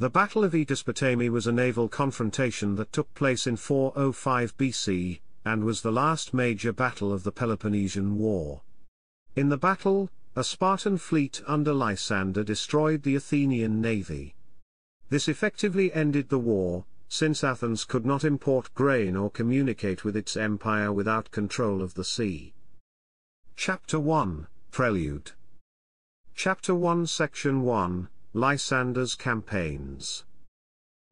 The Battle of Aegospotami was a naval confrontation that took place in 405 BC, and was the last major battle of the Peloponnesian War. In the battle, a Spartan fleet under Lysander destroyed the Athenian navy. This effectively ended the war, since Athens could not import grain or communicate with its empire without control of the sea. Chapter 1 Prelude Chapter 1 Section 1 Lysander's Campaigns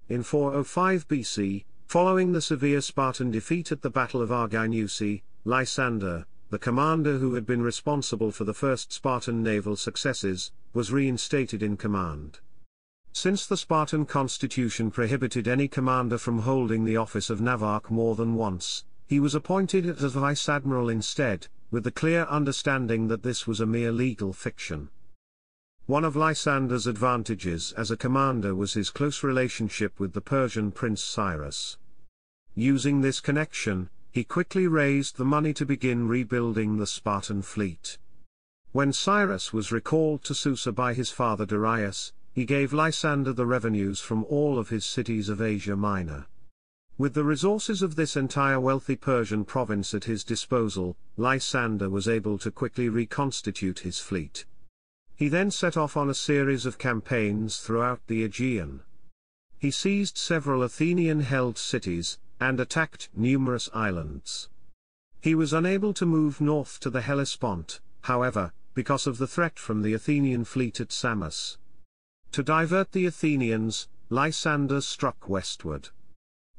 In 405 BC, following the severe Spartan defeat at the Battle of Arginusae, Lysander, the commander who had been responsible for the first Spartan naval successes, was reinstated in command. Since the Spartan constitution prohibited any commander from holding the office of navarch more than once, he was appointed as vice admiral instead, with the clear understanding that this was a mere legal fiction. One of Lysander's advantages as a commander was his close relationship with the Persian prince Cyrus. Using this connection, he quickly raised the money to begin rebuilding the Spartan fleet. When Cyrus was recalled to Susa by his father Darius, he gave Lysander the revenues from all of his cities of Asia Minor. With the resources of this entire wealthy Persian province at his disposal, Lysander was able to quickly reconstitute his fleet. He then set off on a series of campaigns throughout the Aegean. He seized several Athenian-held cities, and attacked numerous islands. He was unable to move north to the Hellespont, however, because of the threat from the Athenian fleet at Samos. To divert the Athenians, Lysander struck westward.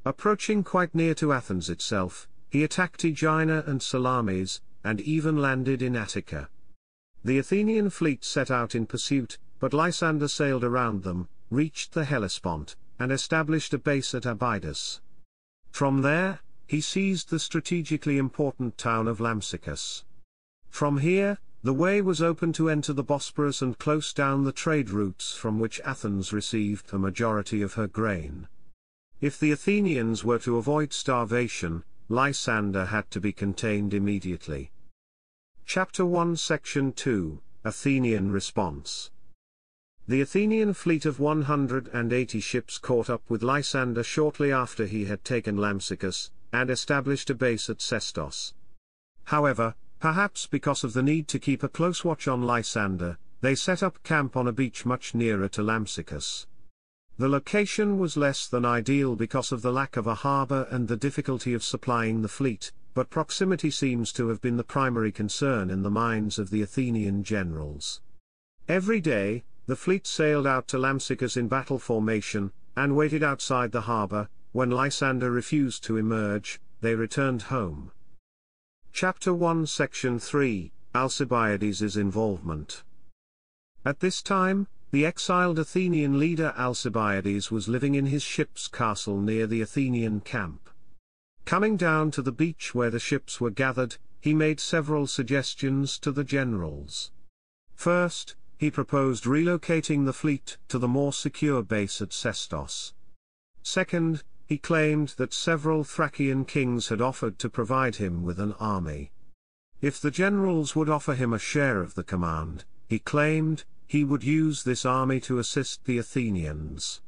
Approaching quite near to Athens itself, he attacked Aegina and Salamis, and even landed in Attica. The Athenian fleet set out in pursuit, but Lysander sailed around them, reached the Hellespont, and established a base at Abydos. From there, he seized the strategically important town of Lampsacus. From here, the way was open to enter the Bosporus and close down the trade routes from which Athens received the majority of her grain. If the Athenians were to avoid starvation, Lysander had to be contained immediately. Chapter 1 Section 2 Athenian Response The Athenian fleet of 180 ships caught up with Lysander shortly after he had taken Lampsacus, and established a base at Sestos. However, Perhaps because of the need to keep a close watch on Lysander, they set up camp on a beach much nearer to Lampsacus. The location was less than ideal because of the lack of a harbour and the difficulty of supplying the fleet, but proximity seems to have been the primary concern in the minds of the Athenian generals. Every day, the fleet sailed out to Lampsacus in battle formation, and waited outside the harbour, when Lysander refused to emerge, they returned home. Chapter 1 Section 3 Alcibiades' involvement. At this time, the exiled Athenian leader Alcibiades was living in his ship's castle near the Athenian camp. Coming down to the beach where the ships were gathered, he made several suggestions to the generals. First, he proposed relocating the fleet to the more secure base at Sestos. Second, he claimed that several Thracian kings had offered to provide him with an army. If the generals would offer him a share of the command, he claimed, he would use this army to assist the Athenians.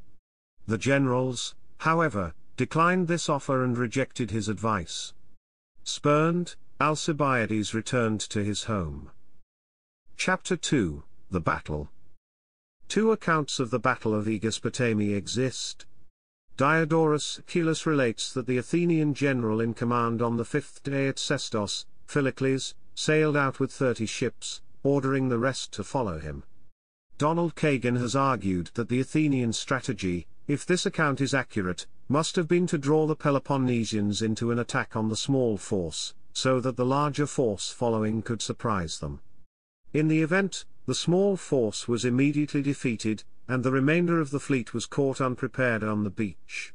The generals, however, declined this offer and rejected his advice. Spurned, Alcibiades returned to his home. Chapter 2 The Battle Two accounts of the Battle of Aegospotami exist. Diodorus Siculus relates that the Athenian general in command on the fifth day at Sestos, Philocles, sailed out with thirty ships, ordering the rest to follow him. Donald Kagan has argued that the Athenian strategy, if this account is accurate, must have been to draw the Peloponnesians into an attack on the small force, so that the larger force following could surprise them. In the event, the small force was immediately defeated, and the remainder of the fleet was caught unprepared on the beach.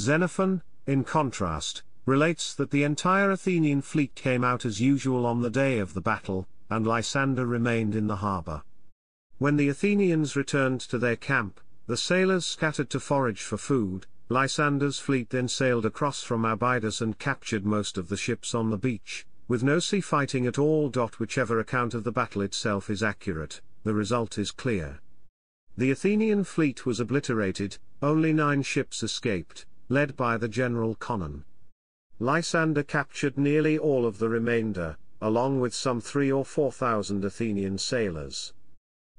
Xenophon, in contrast, relates that the entire Athenian fleet came out as usual on the day of the battle, and Lysander remained in the harbour. When the Athenians returned to their camp, the sailors scattered to forage for food, Lysander's fleet then sailed across from Abydos and captured most of the ships on the beach, with no sea fighting at all. Whichever account of the battle itself is accurate, the result is clear. The Athenian fleet was obliterated, only nine ships escaped, led by the general Conon. Lysander captured nearly all of the remainder, along with some three or four thousand Athenian sailors.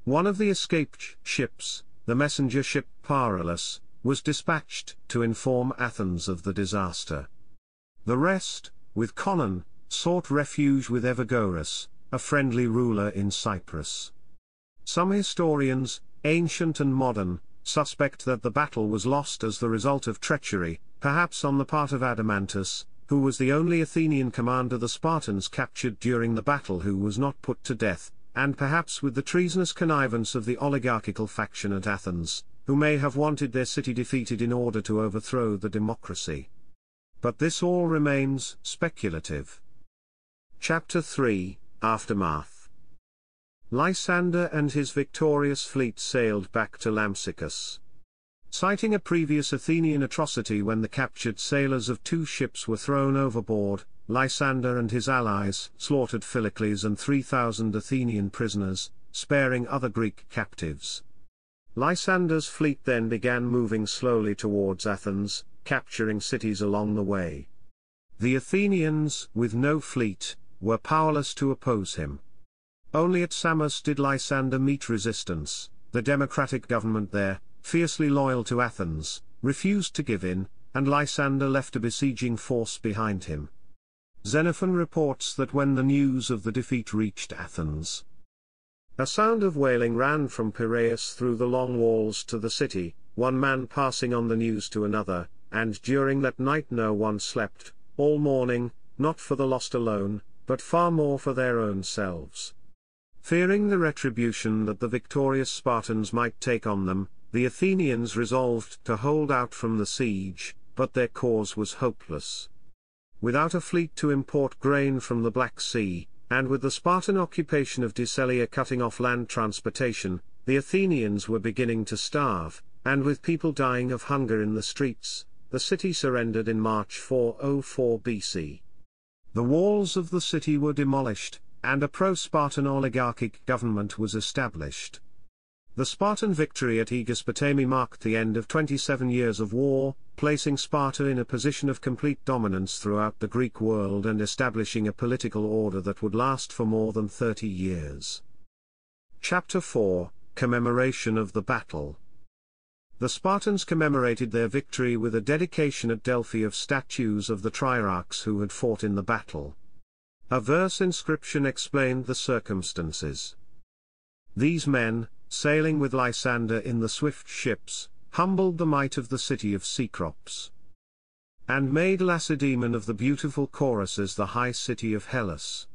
One of the escaped ships, the messenger ship Paralus, was dispatched to inform Athens of the disaster. The rest, with Conon, sought refuge with Evagoras, a friendly ruler in Cyprus. Some historians, ancient and modern, suspect that the battle was lost as the result of treachery, perhaps on the part of Adeimantus, who was the only Athenian commander the Spartans captured during the battle who was not put to death, and perhaps with the treasonous connivance of the oligarchical faction at Athens, who may have wanted their city defeated in order to overthrow the democracy. But this all remains speculative. Chapter 3 Aftermath Lysander and his victorious fleet sailed back to Lampsacus. Citing a previous Athenian atrocity when the captured sailors of two ships were thrown overboard, Lysander and his allies slaughtered Philocles and 3,000 Athenian prisoners, sparing other Greek captives. Lysander's fleet then began moving slowly towards Athens, capturing cities along the way. The Athenians, with no fleet, were powerless to oppose him. Only at Samos did Lysander meet resistance, the democratic government there, fiercely loyal to Athens, refused to give in, and Lysander left a besieging force behind him. Xenophon reports that when the news of the defeat reached Athens, a sound of wailing ran from Piraeus through the long walls to the city, one man passing on the news to another, and during that night no one slept, all mourning, not for the lost alone, but far more for their own selves. Fearing the retribution that the victorious Spartans might take on them, the Athenians resolved to hold out from the siege, but their cause was hopeless. Without a fleet to import grain from the Black Sea, and with the Spartan occupation of Decelia cutting off land transportation, the Athenians were beginning to starve, and with people dying of hunger in the streets, the city surrendered in March 404 BC. The walls of the city were demolished, and a pro-Spartan oligarchic government was established. The Spartan victory at Aegospotami marked the end of 27 years of war, placing Sparta in a position of complete dominance throughout the Greek world and establishing a political order that would last for more than 30 years. Chapter 4 Commemoration of the Battle The Spartans commemorated their victory with a dedication at Delphi of statues of the triarchs who had fought in the battle. A verse inscription explained the circumstances. These men, sailing with Lysander in the swift ships, humbled the might of the city of Cecrops. And made Lacedaemon of the beautiful Choruses the high city of Hellas.